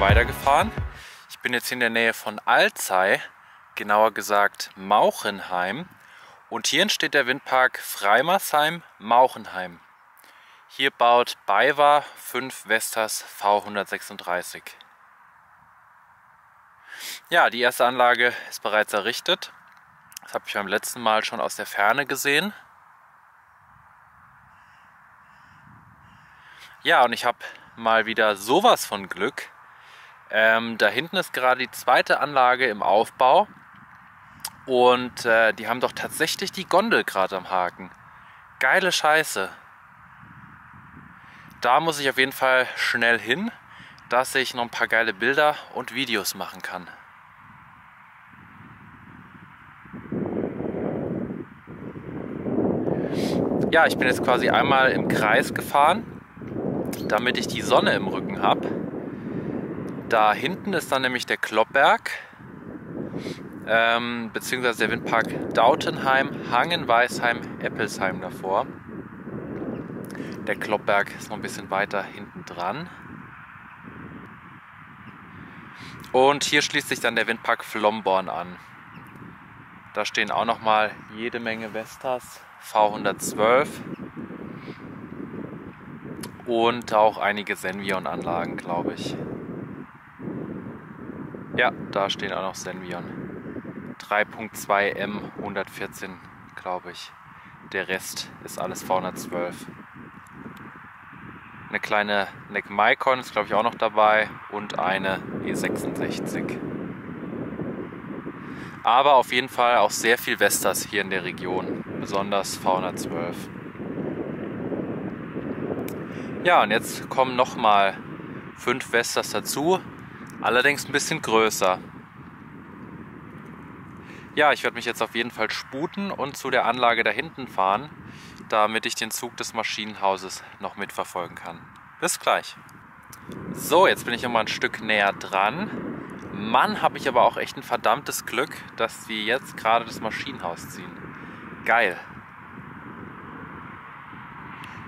jetzt noch ein Stück weiter gefahren. Ich bin jetzt in der Nähe von Alzey, genauer gesagt Mauchenheim. Und hier entsteht der Windpark Freimersheim-Mauchenheim. Hier baut BayWa 5 Vestas V136. Ja, die erste Anlage ist bereits errichtet. Das habe ich beim letzten Mal schon aus der Ferne gesehen. Ja, und ich habe mal wieder sowas von Glück. Ähm, da hinten ist gerade die zweite Anlage im Aufbau. Und äh, die haben doch tatsächlich die Gondel gerade am Haken. Geile Scheiße. Da muss ich auf jeden Fall schnell hin, dass ich noch ein paar geile Bilder und Videos machen kann. Ja, ich bin jetzt quasi einmal im Kreis gefahren, damit ich die Sonne im Rücken habe. Da hinten ist dann nämlich der Kloppberg ähm, beziehungsweise der Windpark Dautenheim, Hangen, Weisheim, Eppelsheim davor. Der Kloppberg ist noch ein bisschen weiter hinten dran. Und hier schließt sich dann der Windpark Flomborn an. Da stehen auch noch mal jede Menge Vestas V112 und auch einige Senvion-Anlagen, glaube ich. Ja, da stehen auch noch Senvion. 3.2 M 114, glaube ich. Der Rest ist alles V112. Eine kleine NEC Micon ist, glaube ich, auch noch dabei und eine E66. Aber auf jeden Fall auch sehr viel Vestas hier in der Region, besonders V112. Ja, und jetzt kommen nochmal fünf Vestas dazu, allerdings ein bisschen größer. Ja, ich werde mich jetzt auf jeden Fall sputen und zu der Anlage da hinten fahren, damit ich den Zug des Maschinenhauses noch mitverfolgen kann. Bis gleich. So, jetzt bin ich noch mal ein Stück näher dran. Mann, habe ich aber auch echt ein verdammtes Glück, dass wir jetzt gerade das Maschinenhaus ziehen. Geil.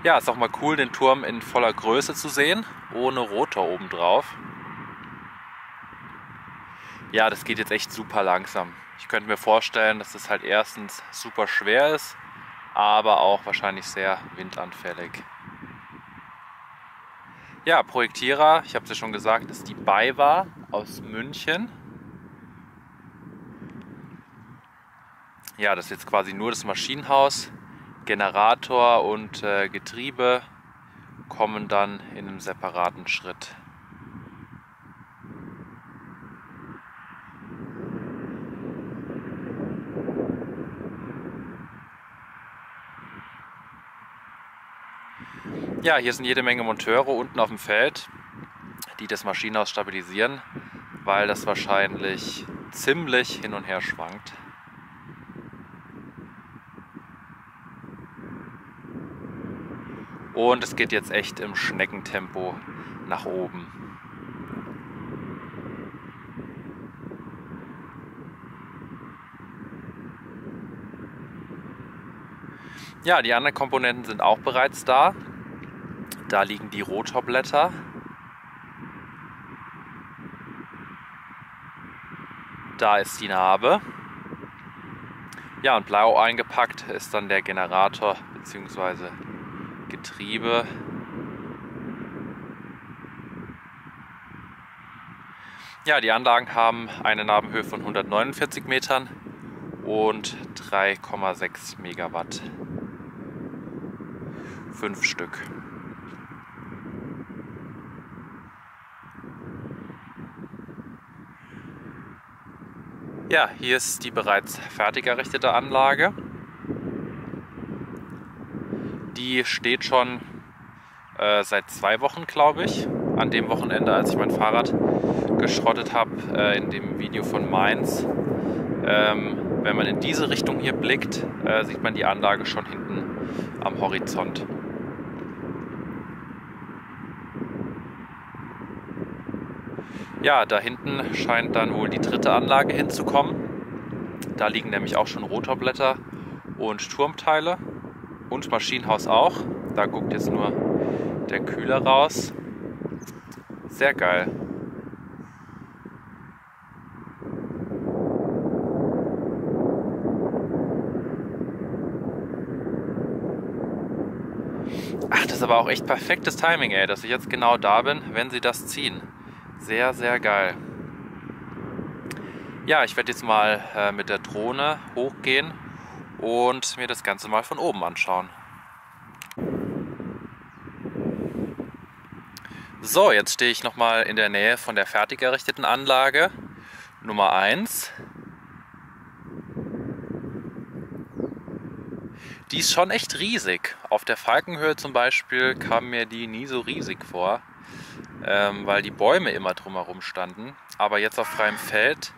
Ja, ist auch mal cool, den Turm in voller Größe zu sehen, ohne Rotor oben drauf. Ja, das geht jetzt echt super langsam. Ich könnte mir vorstellen, dass es halt erstens super schwer ist, aber auch wahrscheinlich sehr windanfällig. Ja, Projektierer, ich habe es ja schon gesagt, ist die BayWa aus München. Ja, das ist jetzt quasi nur das Maschinenhaus. Generator und äh, Getriebe kommen dann in einem separaten Schritt. Ja, hier sind jede Menge Monteure unten auf dem Feld, die das Maschinenhaus stabilisieren, weil das wahrscheinlich ziemlich hin und her schwankt. Und es geht jetzt echt im Schneckentempo nach oben. Ja, die anderen Komponenten sind auch bereits da. Da liegen die Rotorblätter. Da ist die Narbe. Ja, und blau eingepackt ist dann der Generator bzw. Getriebe. Ja, die Anlagen haben eine Narbenhöhe von 149 Metern und 3,6 Megawatt. Fünf Stück. Ja, hier ist die bereits fertig errichtete Anlage. Die steht schon äh, seit zwei Wochen, glaube ich. An dem Wochenende, als ich mein Fahrrad geschrottet habe, äh, in dem Video von Mainz. Ähm, wenn man in diese Richtung hier blickt, äh, sieht man die Anlage schon hinten am Horizont. Ja, da hinten scheint dann wohl die dritte Anlage hinzukommen. Da liegen nämlich auch schon Rotorblätter und Turmteile und Maschinenhaus auch. Da guckt jetzt nur der Kühler raus. Sehr geil. Ach, das ist aber auch echt perfektes Timing, ey, dass ich jetzt genau da bin, wenn sie das ziehen. Sehr, sehr geil. Ja, ich werde jetzt mal äh, mit der Drohne hochgehen und mir das Ganze mal von oben anschauen. So, jetzt stehe ich nochmal in der Nähe von der fertig errichteten Anlage Nummer 1. Die ist schon echt riesig. Auf der Falkenhöhe zum Beispiel kam mir die nie so riesig vor, ähm, weil die Bäume immer drumherum standen. Aber jetzt auf freiem Feld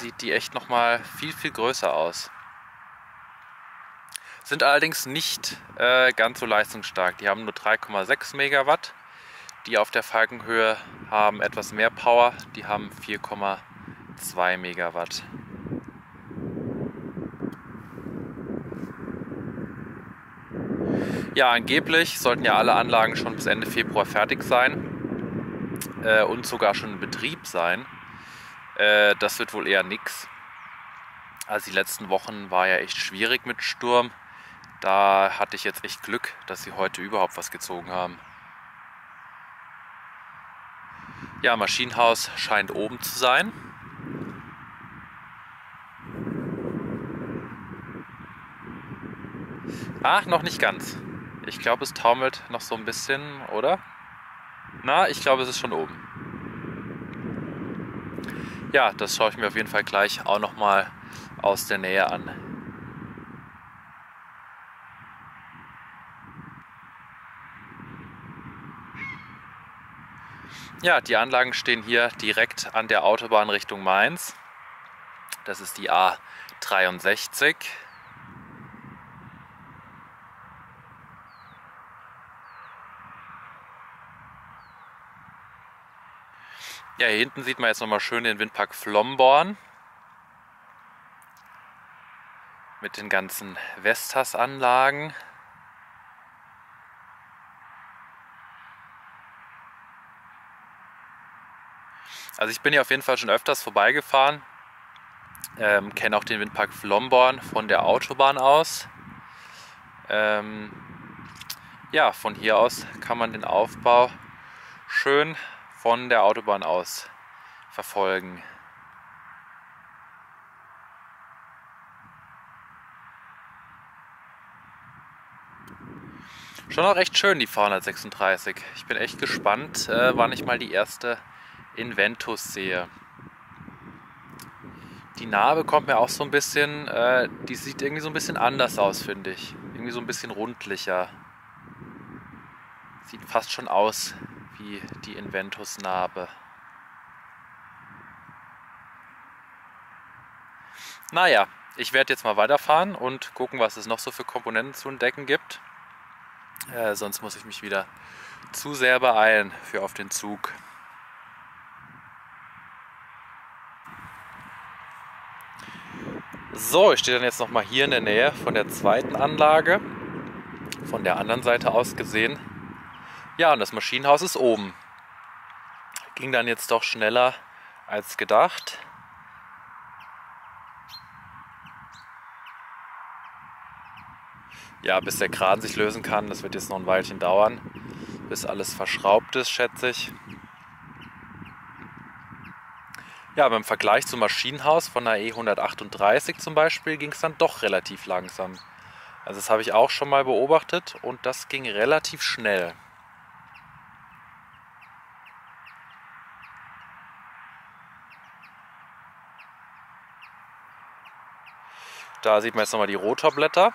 sieht die echt nochmal viel, viel größer aus. Sind allerdings nicht äh, ganz so leistungsstark. Die haben nur 3,6 Megawatt. Die auf der Falkenhöhe haben etwas mehr Power. Die haben 4,2 Megawatt. Ja, angeblich sollten ja alle Anlagen schon bis Ende Februar fertig sein äh, und sogar schon in Betrieb sein. Äh, das wird wohl eher nix. Also die letzten Wochen war ja echt schwierig mit Sturm. Da hatte ich jetzt echt Glück, dass sie heute überhaupt was gezogen haben. Ja, Maschinenhaus scheint oben zu sein. Ach, noch nicht ganz. Ich glaube, es taumelt noch so ein bisschen, oder? Na, ich glaube, es ist schon oben ja, das schaue ich mir auf jeden Fall gleich auch noch mal aus der Nähe an. Ja, die Anlagen stehen hier direkt an der Autobahn Richtung Mainz. Das ist die A63. Ja, hier hinten sieht man jetzt nochmal schön den Windpark Flomborn. Mit den ganzen Vestas-Anlagen. Also ich bin hier auf jeden Fall schon öfters vorbeigefahren. Ähm, Kenne auch den Windpark Flomborn von der Autobahn aus. Ähm, ja, von hier aus kann man den Aufbau schön von der Autobahn aus verfolgen. Schon auch recht schön die V136. Ich bin echt gespannt, äh, wann ich mal die erste Inventus sehe. Die Narbe kommt mir auch so ein bisschen, äh, die sieht irgendwie so ein bisschen anders aus, finde ich. Irgendwie so ein bisschen rundlicher. Sieht fast schon aus wie die Inventus-Narbe. Naja, ich werde jetzt mal weiterfahren und gucken, was es noch so für Komponenten zu entdecken gibt. Äh, sonst muss ich mich wieder zu sehr beeilen für auf den Zug. So, ich stehe dann jetzt nochmal hier in der Nähe von der zweiten Anlage. Von der anderen Seite aus gesehen. Ja, und das Maschinenhaus ist oben. Ging dann jetzt doch schneller als gedacht. Ja, bis der Kran sich lösen kann, das wird jetzt noch ein Weilchen dauern, bis alles verschraubt ist, schätze ich. Ja, beim Vergleich zum Maschinenhaus von der E138 zum Beispiel ging es dann doch relativ langsam. Also das habe ich auch schon mal beobachtet und das ging relativ schnell. Da sieht man jetzt nochmal die Rotorblätter.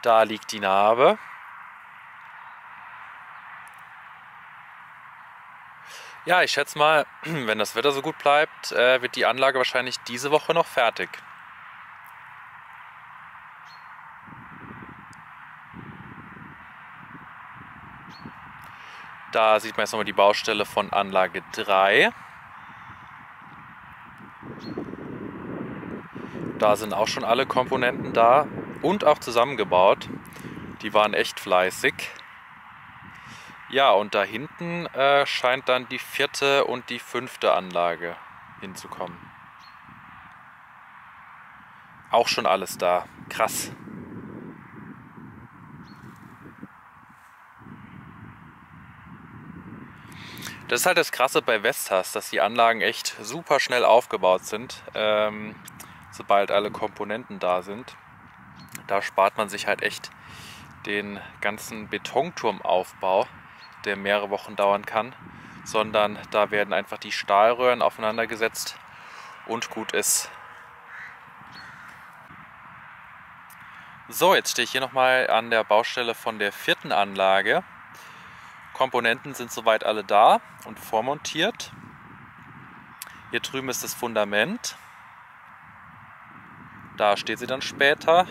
Da liegt die Narbe. Ja, ich schätze mal, wenn das Wetter so gut bleibt, äh, wird die Anlage wahrscheinlich diese Woche noch fertig. Da sieht man jetzt nochmal die Baustelle von Anlage 3. Da sind auch schon alle Komponenten da und auch zusammengebaut. Die waren echt fleißig. Ja, und da hinten äh, scheint dann die vierte und die fünfte Anlage hinzukommen. Auch schon alles da. Krass. Das ist halt das Krasse bei Vestas, dass die Anlagen echt super schnell aufgebaut sind, ähm, sobald alle Komponenten da sind. Da spart man sich halt echt den ganzen Betonturmaufbau, der mehrere Wochen dauern kann, sondern da werden einfach die Stahlröhren aufeinander gesetzt und gut ist. So, jetzt stehe ich hier nochmal an der Baustelle von der vierten Anlage. Komponenten sind soweit alle da und vormontiert. Hier drüben ist das Fundament. Da steht sie dann später.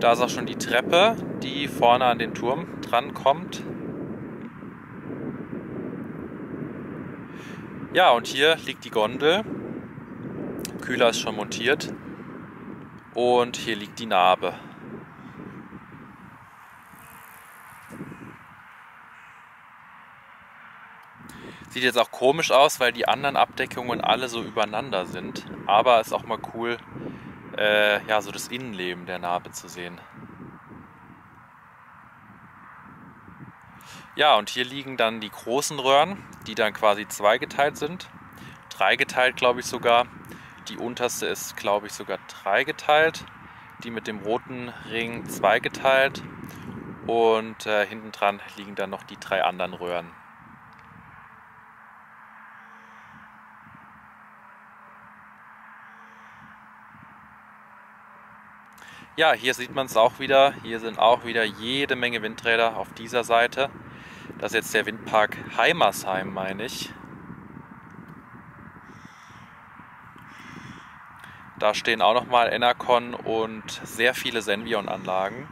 Da ist auch schon die Treppe, die vorne an den Turm dran kommt. Ja, und hier liegt die Gondel. Kühler ist schon montiert. Und hier liegt die Narbe. Sieht jetzt auch komisch aus, weil die anderen Abdeckungen alle so übereinander sind. Aber ist auch mal cool, äh, ja, so das Innenleben der Narbe zu sehen. Ja, und hier liegen dann die großen Röhren, die dann quasi zweigeteilt sind. Dreigeteilt, glaube ich sogar. Die unterste ist, glaube ich, sogar dreigeteilt. Die mit dem roten Ring zweigeteilt. Und äh, hinten dran liegen dann noch die drei anderen Röhren. Ja, hier sieht man es auch wieder. Hier sind auch wieder jede Menge Windräder auf dieser Seite. Das ist jetzt der Windpark Heimersheim, meine ich. Da stehen auch nochmal Enercon und sehr viele Senvion-Anlagen.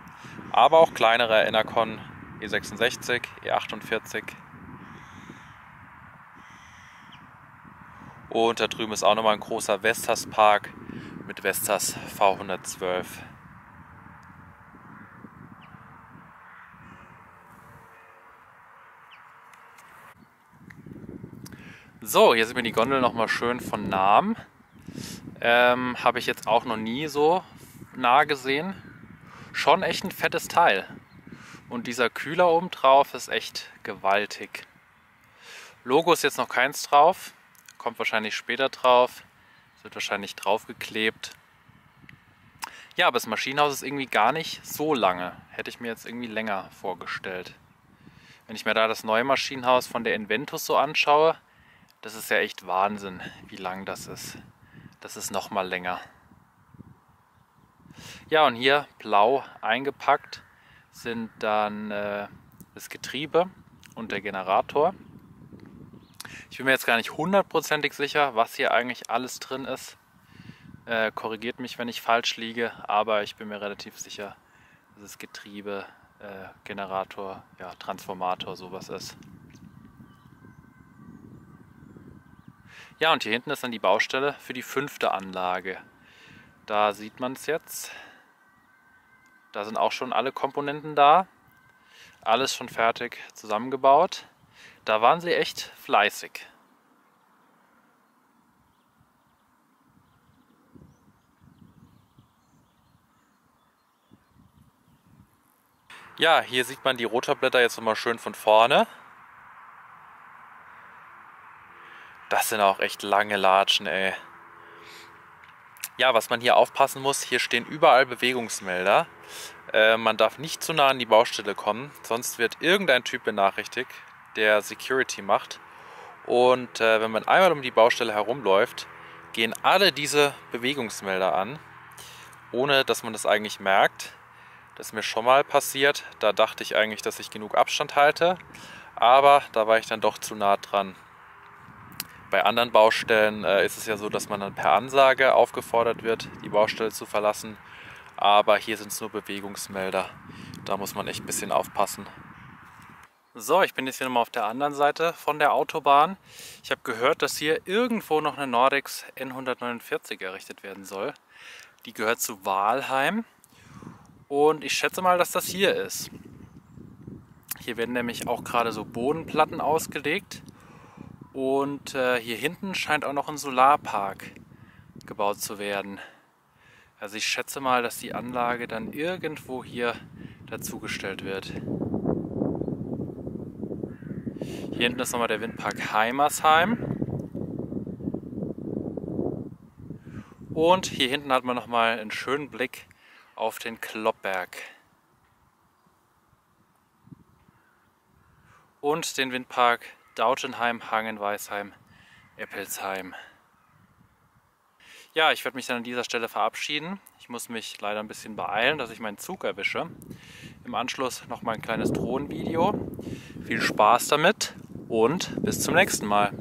Aber auch kleinere Enercon E66, E48. Und da drüben ist auch nochmal ein großer Vestas Park mit Vestas V112. So, hier sieht man die Gondel nochmal schön von nahem. Ähm, Habe ich jetzt auch noch nie so nah gesehen. Schon echt ein fettes Teil. Und dieser Kühler oben drauf ist echt gewaltig. Logo ist jetzt noch keins drauf. Kommt wahrscheinlich später drauf. Es wird wahrscheinlich draufgeklebt. Ja, aber das Maschinenhaus ist irgendwie gar nicht so lange. Hätte ich mir jetzt irgendwie länger vorgestellt. Wenn ich mir da das neue Maschinenhaus von der Inventus so anschaue, das ist ja echt Wahnsinn, wie lang das ist. Das ist noch mal länger. Ja, und hier blau eingepackt sind dann äh, das Getriebe und der Generator. Ich bin mir jetzt gar nicht hundertprozentig sicher, was hier eigentlich alles drin ist. Äh, korrigiert mich, wenn ich falsch liege, aber ich bin mir relativ sicher, dass es Getriebe, äh, Generator, ja, Transformator, sowas ist. Ja, und hier hinten ist dann die Baustelle für die fünfte Anlage. Da sieht man es jetzt. Da sind auch schon alle Komponenten da. Alles schon fertig zusammengebaut. Da waren sie echt fleißig. Ja, hier sieht man die Rotorblätter jetzt nochmal schön von vorne. Das sind auch echt lange Latschen, ey. Ja, was man hier aufpassen muss, hier stehen überall Bewegungsmelder. Äh, man darf nicht zu nah an die Baustelle kommen, sonst wird irgendein Typ benachrichtigt, der Security macht. Und äh, wenn man einmal um die Baustelle herumläuft, gehen alle diese Bewegungsmelder an, ohne dass man das eigentlich merkt. Das ist mir schon mal passiert. Da dachte ich eigentlich, dass ich genug Abstand halte, aber da war ich dann doch zu nah dran. Bei anderen Baustellen äh, ist es ja so, dass man dann per Ansage aufgefordert wird, die Baustelle zu verlassen. Aber hier sind es nur Bewegungsmelder. Da muss man echt ein bisschen aufpassen. So, ich bin jetzt hier nochmal auf der anderen Seite von der Autobahn. Ich habe gehört, dass hier irgendwo noch eine Nordex N149 errichtet werden soll. Die gehört zu Walheim. Und ich schätze mal, dass das hier ist. Hier werden nämlich auch gerade so Bodenplatten ausgelegt. Und äh, hier hinten scheint auch noch ein Solarpark gebaut zu werden. Also ich schätze mal, dass die Anlage dann irgendwo hier dazugestellt wird. Hier hinten ist nochmal der Windpark Heimersheim. Und hier hinten hat man nochmal einen schönen Blick auf den Kloppberg. Und den Windpark Dautenheim, Hangenweisheim, Eppelsheim. Ja, ich werde mich dann an dieser Stelle verabschieden. Ich muss mich leider ein bisschen beeilen, dass ich meinen Zug erwische. Im Anschluss noch mal ein kleines Drohnenvideo. Viel Spaß damit und bis zum nächsten Mal.